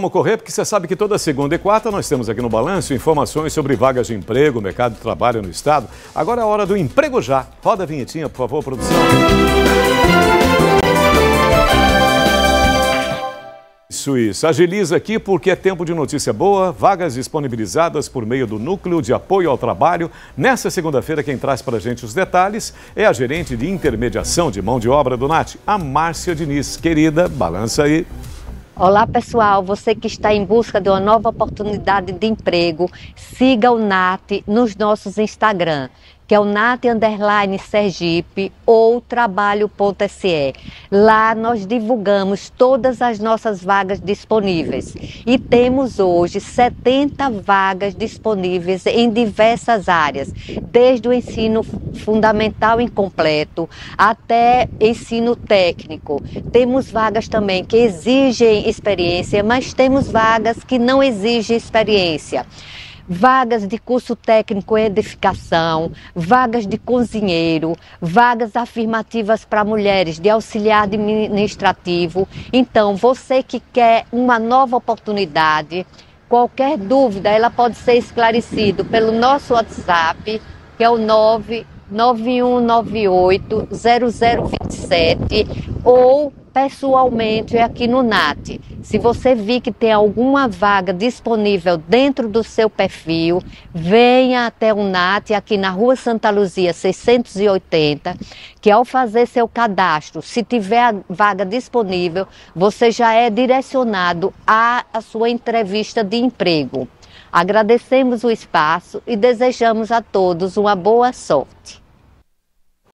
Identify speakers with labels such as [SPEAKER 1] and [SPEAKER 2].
[SPEAKER 1] Vamos correr, porque você sabe que toda segunda e quarta nós temos aqui no Balanço informações sobre vagas de emprego, mercado de trabalho no Estado. Agora é a hora do emprego já. Roda a vinhetinha, por favor, produção. Isso, isso. Agiliza aqui porque é tempo de notícia boa. Vagas disponibilizadas por meio do Núcleo de Apoio ao Trabalho. Nessa segunda-feira, quem traz para a gente os detalhes é a gerente de intermediação de mão de obra do NAT, a Márcia Diniz. Querida, balança aí.
[SPEAKER 2] Olá pessoal, você que está em busca de uma nova oportunidade de emprego, siga o NAT nos nossos Instagram que é o NAT Underline Sergipe ou trabalho.se. Lá nós divulgamos todas as nossas vagas disponíveis e temos hoje 70 vagas disponíveis em diversas áreas, desde o ensino fundamental incompleto até ensino técnico. Temos vagas também que exigem experiência, mas temos vagas que não exigem experiência vagas de curso técnico em edificação, vagas de cozinheiro, vagas afirmativas para mulheres de auxiliar administrativo. Então, você que quer uma nova oportunidade, qualquer dúvida, ela pode ser esclarecida pelo nosso WhatsApp, que é o 99198 0027 ou pessoalmente aqui no NAT. Se você vir que tem alguma vaga disponível dentro do seu perfil, venha até o NAT aqui na Rua Santa Luzia 680, que ao fazer seu cadastro, se tiver a vaga disponível, você já é direcionado à, à sua entrevista de emprego. Agradecemos o espaço e desejamos a todos uma boa sorte.